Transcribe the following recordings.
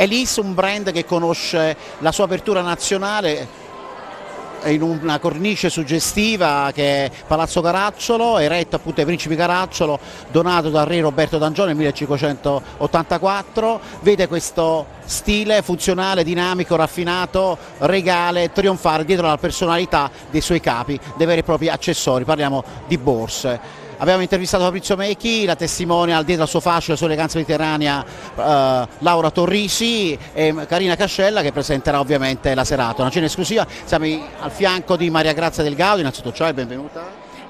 Elise, un brand che conosce la sua apertura nazionale in una cornice suggestiva che è Palazzo Caracciolo, eretto appunto ai principi Caracciolo, donato dal re Roberto D'Angione nel 1584, vede questo stile funzionale, dinamico, raffinato, regale, trionfare dietro la personalità dei suoi capi, dei veri e propri accessori, parliamo di borse. Abbiamo intervistato Fabrizio Mechi, la testimonial dietro al suo fascio, la sua mediterranea, eh, Laura Torrisi e Carina Cascella che presenterà ovviamente la serata. Una cena esclusiva, siamo al fianco di Maria Grazia del Gaudio, innanzitutto ciao e benvenuta.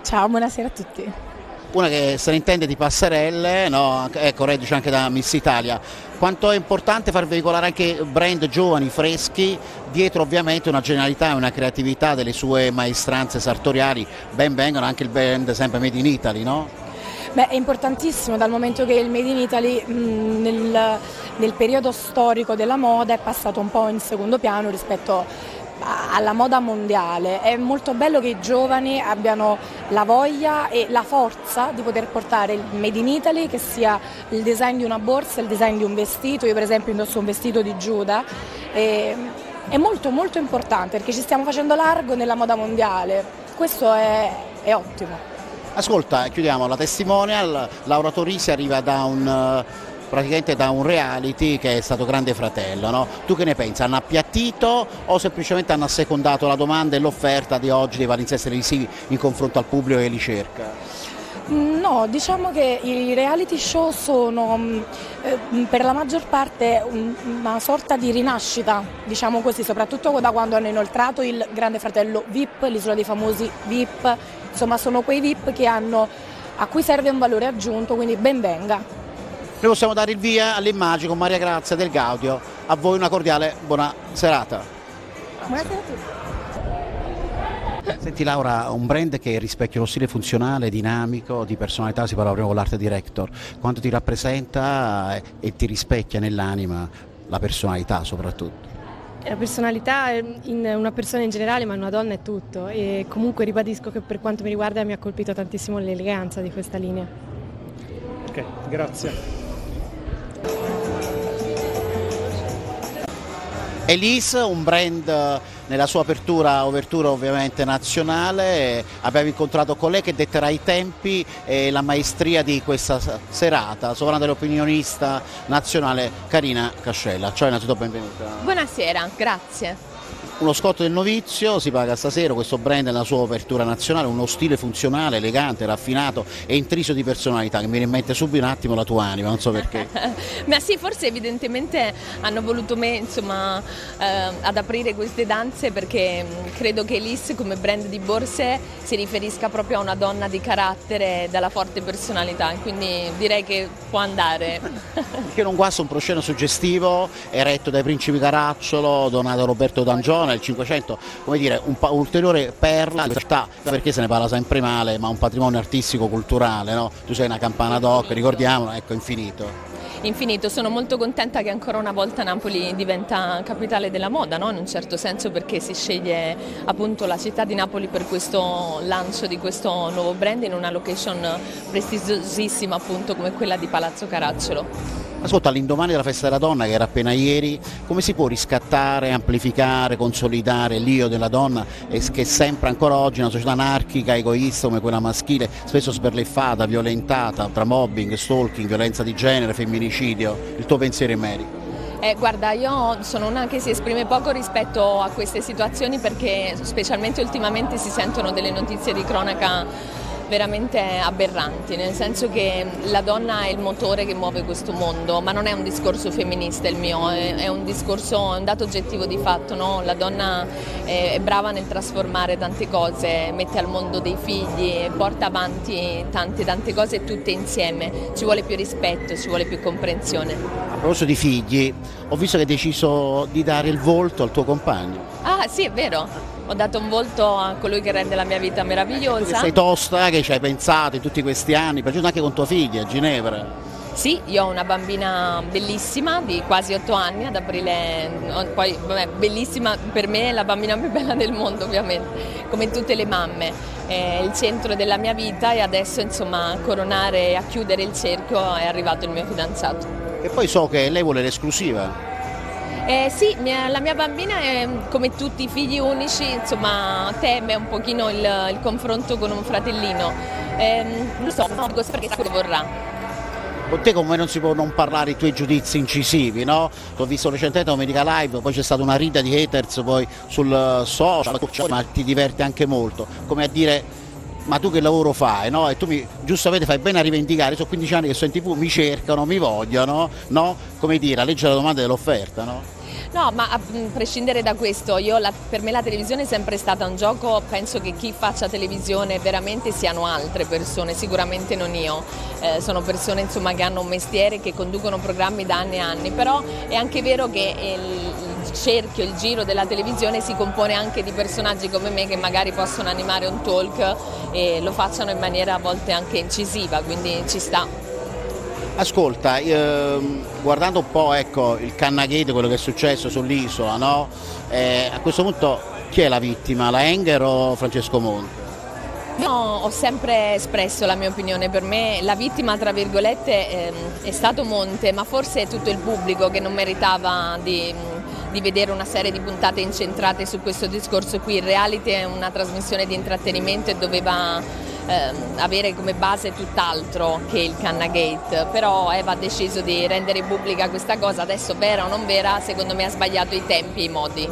Ciao, buonasera a tutti una che se ne intende di passerelle, no? ecco, reduce anche da Miss Italia. Quanto è importante far veicolare anche brand giovani, freschi, dietro ovviamente una genialità e una creatività delle sue maestranze sartoriali, ben vengono anche il brand sempre Made in Italy, no? Beh, è importantissimo dal momento che il Made in Italy mh, nel, nel periodo storico della moda è passato un po' in secondo piano rispetto alla moda mondiale. È molto bello che i giovani abbiano la voglia e la forza di poter portare il Made in Italy, che sia il design di una borsa, il design di un vestito. Io per esempio indosso un vestito di Giuda. E è molto molto importante perché ci stiamo facendo largo nella moda mondiale. Questo è, è ottimo. Ascolta, chiudiamo la testimonial. Laura Torisi arriva da un praticamente da un reality che è stato Grande Fratello. No? Tu che ne pensi? Hanno appiattito o semplicemente hanno assecondato la domanda e l'offerta di oggi dei palinsesti televisivi in confronto al pubblico che li cerca? No, diciamo che i reality show sono mm, eh, per la maggior parte una sorta di rinascita, diciamo così, soprattutto da quando hanno inoltrato il Grande Fratello VIP, l'isola dei famosi VIP, insomma sono quei VIP hanno, a cui serve un valore aggiunto, quindi ben venga. Noi possiamo dare il via all'immagine con Maria Grazia del Gaudio. A voi una cordiale buona serata. Buonasera a tutti. Senti Laura, un brand che rispecchia lo stile funzionale, dinamico, di personalità, si parla prima con l'arte director, quanto ti rappresenta e ti rispecchia nell'anima la personalità soprattutto? La personalità in una persona in generale, ma in una donna è tutto e comunque ribadisco che per quanto mi riguarda mi ha colpito tantissimo l'eleganza di questa linea. Ok, grazie. Elise, un brand nella sua apertura, apertura ovviamente nazionale, abbiamo incontrato con lei che detterà i tempi e la maestria di questa serata, sovrana dell'opinionista nazionale Carina Cascella. Ciao innanzitutto benvenuta. Buonasera, grazie uno scotto del novizio, si paga stasera, questo brand nella sua apertura nazionale, uno stile funzionale, elegante, raffinato e intriso di personalità che mi viene in mente subito un attimo la tua anima, non so perché. Ma sì, forse evidentemente hanno voluto me insomma, eh, ad aprire queste danze perché mm, credo che Elise come brand di borse si riferisca proprio a una donna di carattere e dalla forte personalità, quindi direi che può andare. Perché non guasta un prosceno suggestivo, eretto dai principi Caracciolo, donato Roberto D'Angione, nel 500, come dire, un ulteriore perla di città, perché se ne parla sempre male, ma un patrimonio artistico culturale, no? Tu sei una campana d'oc, ricordiamolo, ecco, infinito infinito. Sono molto contenta che ancora una volta Napoli diventa capitale della moda, no? in un certo senso perché si sceglie appunto la città di Napoli per questo lancio di questo nuovo brand in una location prestigiosissima appunto come quella di Palazzo Caracciolo. Ascolta, all'indomani della festa della donna che era appena ieri, come si può riscattare, amplificare, consolidare l'io della donna che è sempre ancora oggi una società anarchica, egoista come quella maschile, spesso sberleffata, violentata tra mobbing, stalking, violenza di genere, femminicidio? Il tuo pensiero in merito? Eh, guarda, io sono una che si esprime poco rispetto a queste situazioni perché specialmente ultimamente si sentono delle notizie di cronaca veramente aberranti, nel senso che la donna è il motore che muove questo mondo, ma non è un discorso femminista il mio, è un discorso, è un dato oggettivo di fatto, no? la donna è brava nel trasformare tante cose, mette al mondo dei figli, porta avanti tante tante cose tutte insieme, ci vuole più rispetto, ci vuole più comprensione. A proposito di figli, ho visto che hai deciso di dare il volto al tuo compagno. Ah sì, è vero ho dato un volto a colui che rende la mia vita meravigliosa. Sei tosta, che ci hai pensato in tutti questi anni, per anche con tua figlia a Ginevra. Sì, io ho una bambina bellissima di quasi 8 anni, ad aprile, poi vabbè, bellissima per me è la bambina più bella del mondo ovviamente, come tutte le mamme, è il centro della mia vita e adesso insomma a coronare e a chiudere il cerchio è arrivato il mio fidanzato. E poi so che lei vuole l'esclusiva. Eh, sì, mia, la mia bambina è come tutti i figli unici, insomma, teme un pochino il, il confronto con un fratellino. Eh, non so, non dico perché sa quello vorrà. Con te come non si può non parlare dei tuoi giudizi incisivi, no? Ho visto recentemente Domenica Live, poi c'è stata una rida di haters poi sul social, ma ti diverte anche molto, come a dire ma tu che lavoro fai? No? E tu mi, giustamente fai bene a rivendicare, sono 15 anni che sono in tv, mi cercano, mi vogliono, no? come dire, a leggere la domanda dell'offerta. No? No, ma a prescindere da questo, la, per me la televisione è sempre stata un gioco, penso che chi faccia televisione veramente siano altre persone, sicuramente non io, eh, sono persone insomma, che hanno un mestiere, che conducono programmi da anni e anni, però è anche vero che il cerchio, il giro della televisione si compone anche di personaggi come me che magari possono animare un talk e lo facciano in maniera a volte anche incisiva, quindi ci sta. Ascolta, ehm, guardando un po' ecco, il Cannagate, quello che è successo sull'isola, no? eh, a questo punto chi è la vittima, la Enger o Francesco Monti? Io ho sempre espresso la mia opinione, per me la vittima tra virgolette ehm, è stato Monte, ma forse è tutto il pubblico che non meritava di, di vedere una serie di puntate incentrate su questo discorso qui. Il reality è una trasmissione di intrattenimento e doveva ehm, avere come base tutt'altro che il Canna Gate, però Eva ha deciso di rendere pubblica questa cosa, adesso vera o non vera, secondo me ha sbagliato i tempi e i modi.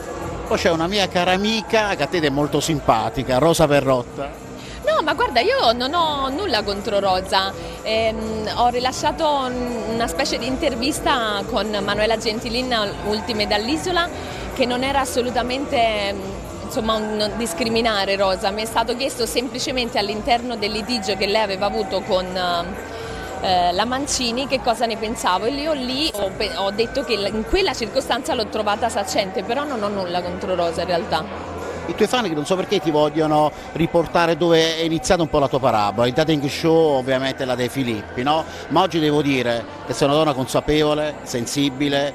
Poi c'è una mia cara amica che a te è molto simpatica, Rosa Perrotta. Ma guarda, io non ho nulla contro Rosa. Eh, ho rilasciato una specie di intervista con Manuela Gentilin, ultime dall'isola, che non era assolutamente insomma, un discriminare Rosa, mi è stato chiesto semplicemente all'interno del litigio che lei aveva avuto con eh, la Mancini che cosa ne pensavo. E io lì ho, ho detto che in quella circostanza l'ho trovata saccente, però non ho nulla contro Rosa in realtà i tuoi fan che non so perché ti vogliono riportare dove è iniziata un po' la tua parabola, il dating show ovviamente la dei Filippi, no? ma oggi devo dire che sei una donna consapevole, sensibile,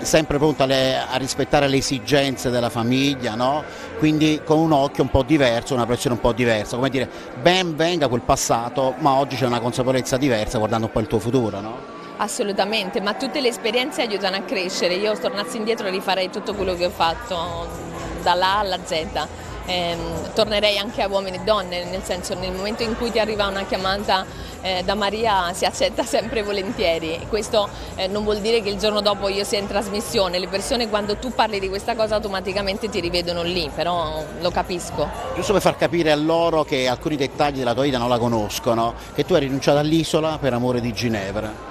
sempre pronta a rispettare le esigenze della famiglia, no? quindi con un occhio un po' diverso, una pressione un po' diversa, come dire ben venga quel passato, ma oggi c'è una consapevolezza diversa guardando un po' il tuo futuro. No? Assolutamente, ma tutte le esperienze aiutano a crescere, io tornassi indietro rifarei tutto quello che ho fatto dalla alla Z eh, tornerei anche a uomini e donne, nel senso nel momento in cui ti arriva una chiamata eh, da Maria si accetta sempre volentieri. Questo eh, non vuol dire che il giorno dopo io sia in trasmissione, le persone quando tu parli di questa cosa automaticamente ti rivedono lì, però lo capisco. Giusto per far capire a loro che alcuni dettagli della tua vita non la conoscono, che tu hai rinunciato all'isola per amore di Ginevra.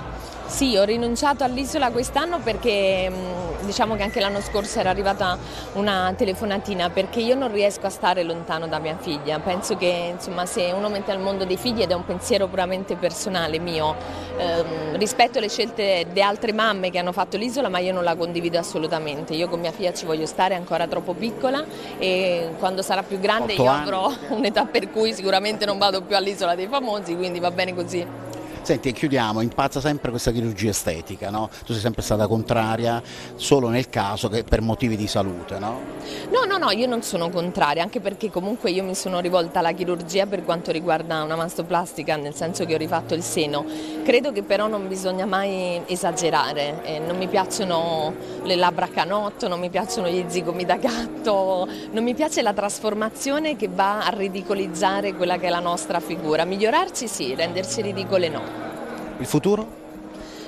Sì, ho rinunciato all'isola quest'anno perché mm, diciamo che anche l'anno scorso era arrivata una telefonatina perché io non riesco a stare lontano da mia figlia. Penso che insomma, se uno mette al mondo dei figli ed è un pensiero puramente personale mio, ehm, rispetto alle scelte di altre mamme che hanno fatto l'isola ma io non la condivido assolutamente. Io con mia figlia ci voglio stare ancora troppo piccola e quando sarà più grande io avrò un'età per cui sicuramente non vado più all'isola dei famosi, quindi va bene così. Senti, chiudiamo, impazza sempre questa chirurgia estetica, no? Tu sei sempre stata contraria solo nel caso che per motivi di salute, no? No, no, no, io non sono contraria, anche perché comunque io mi sono rivolta alla chirurgia per quanto riguarda una mastoplastica, nel senso che ho rifatto il seno. Credo che però non bisogna mai esagerare, eh, non mi piacciono le labbra canotto, non mi piacciono gli zigomi da gatto, non mi piace la trasformazione che va a ridicolizzare quella che è la nostra figura. Migliorarci sì, rendersi ridicole no. Il futuro?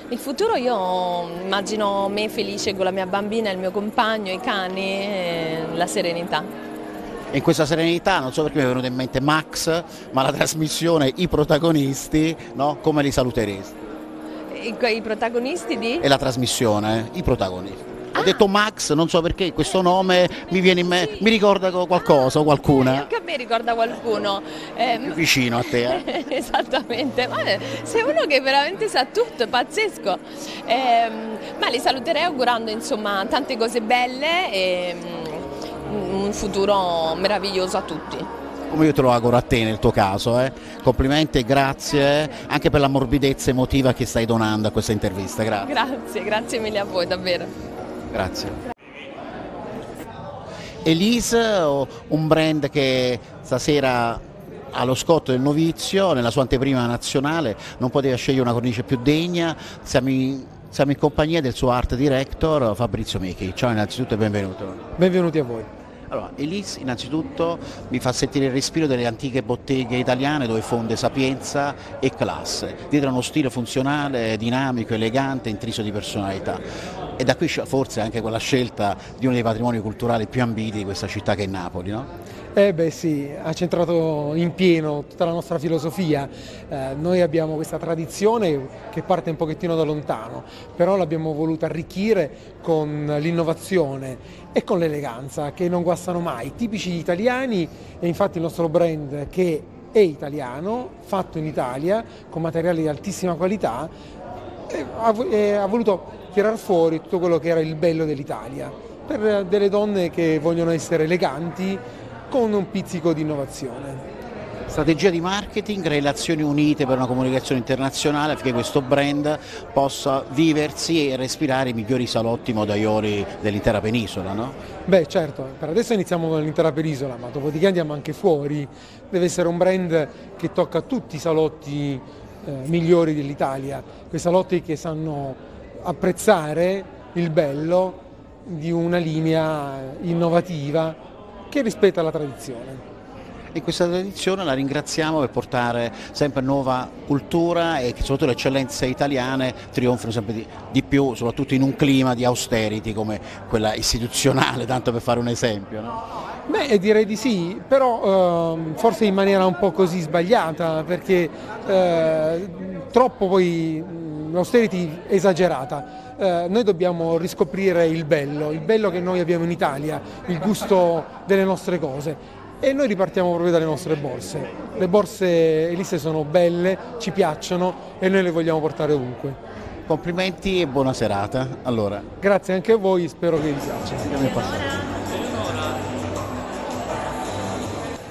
Il futuro io immagino me felice con la mia bambina, il mio compagno, i cani la serenità. E in questa serenità, non so perché mi è venuto in mente Max, ma la trasmissione, i protagonisti, no? come li saluteresti? I, I protagonisti di? E la trasmissione, i protagonisti. Ho detto Max, non so perché questo nome mi, viene in me, mi ricorda qualcosa o qualcuna. Anche a me ricorda qualcuno. Eh, vicino a te. Eh? Esattamente, ma sei uno che veramente sa tutto, è pazzesco. Eh, ma li saluterei augurando insomma tante cose belle e um, un futuro meraviglioso a tutti come io te lo auguro a te nel tuo caso. Eh. Complimenti e grazie anche per la morbidezza emotiva che stai donando a questa intervista. Grazie. Grazie, grazie mille a voi davvero. Grazie. Elise, un brand che stasera allo scotto del novizio, nella sua anteprima nazionale, non poteva scegliere una cornice più degna, siamo in Siamo in compagnia del suo art director Fabrizio Michi. Ciao innanzitutto e benvenuto. Benvenuti a voi. Allora, Elise innanzitutto mi fa sentire il respiro delle antiche botteghe italiane dove fonde sapienza e classe, dietro uno stile funzionale, dinamico, elegante, intriso di personalità. E da qui forse anche quella scelta di uno dei patrimoni culturali più ambiti di questa città che è Napoli, no? Eh beh sì, ha centrato in pieno tutta la nostra filosofia. Eh, noi abbiamo questa tradizione che parte un pochettino da lontano, però l'abbiamo voluta arricchire con l'innovazione e con l'eleganza che non guastano mai, tipici italiani e infatti il nostro brand che è italiano, fatto in Italia, con materiali di altissima qualità, ha, ha voluto tirar fuori tutto quello che era il bello dell'Italia per delle donne che vogliono essere eleganti con un pizzico di innovazione. Strategia di marketing, relazioni unite per una comunicazione internazionale affinché questo brand possa viversi e respirare i migliori salotti modaioli dell'intera penisola, no? Beh certo, per adesso iniziamo con l'intera penisola, ma dopodiché andiamo anche fuori. Deve essere un brand che tocca tutti i salotti eh, migliori dell'Italia, quei salotti che sanno apprezzare il bello di una linea innovativa che rispetta la tradizione. E questa tradizione la ringraziamo per portare sempre nuova cultura e che soprattutto le eccellenze italiane trionfino sempre di, di, più, soprattutto in un clima di austerity come quella istituzionale, tanto per fare un esempio. No? Beh, direi di sì, però eh, forse in maniera un po' così sbagliata, perché eh, troppo poi l'austerity esagerata eh, noi dobbiamo riscoprire il bello, il bello che noi abbiamo in Italia, il gusto delle nostre cose e noi ripartiamo proprio dalle nostre borse. Le borse Elise sono belle, ci piacciono e noi le vogliamo portare ovunque. Complimenti e buona serata. Allora. Grazie anche a voi, spero che vi piaccia.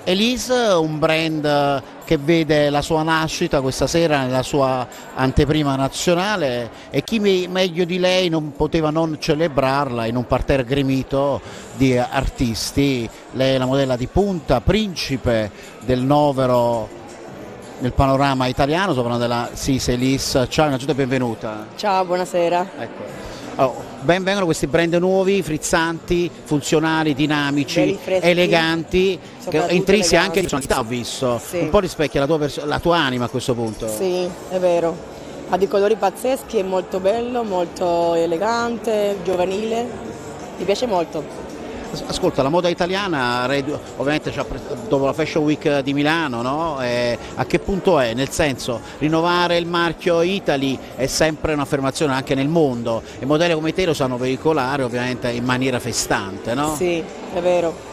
Elise, un brand che vede la sua nascita questa sera nella sua anteprima nazionale e chi meglio di lei non poteva non celebrarla in un parterre gremito di artisti. Lei è la modella di punta, principe del novero nel panorama italiano, sopra della Sise Elise. Ciao, innanzitutto benvenuta. Ciao, buonasera. Ecco. Oh, ben vengono questi brand nuovi, frizzanti, funzionali, dinamici, eleganti, intrisi anche di personalità ho visto, sì. un po' rispecchia la tua, la tua anima a questo punto. Sì, è vero, ha dei colori pazzeschi, è molto bello, molto elegante, giovanile, mi piace molto. Ascolta, la moda italiana ovviamente dopo la Fashion Week di Milano, no? a che punto è? Nel senso, rinnovare il marchio Italy è sempre un'affermazione anche nel mondo e modelli come te lo sanno veicolare ovviamente in maniera festante, no? Sì, è vero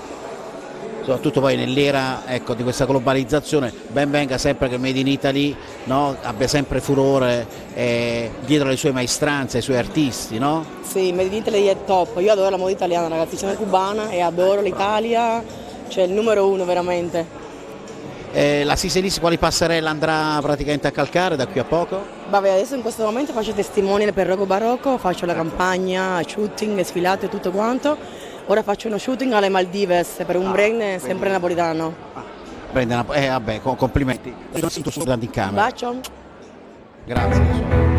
soprattutto poi nell'era ecco, di questa globalizzazione, ben venga sempre che il Made in Italy no, abbia sempre furore eh, dietro le sue maestranze, ai suoi artisti, no? Sì, Made in Italy è top, io adoro la moda italiana ragazzi, sono cubana e adoro l'Italia, cioè il numero uno veramente. Eh, la Siselis quali passerella andrà praticamente a calcare da qui a poco? Vabbè, adesso in questo momento faccio testimonial per Rogo Barocco, faccio la campagna, shooting, sfilate e tutto quanto Ora faccio uno shooting alle Maldives per un ah, brand sempre napolitano. Ah, brand, eh vabbè, complimenti. Non sento solo grandi in camera. Bacio. Grazie.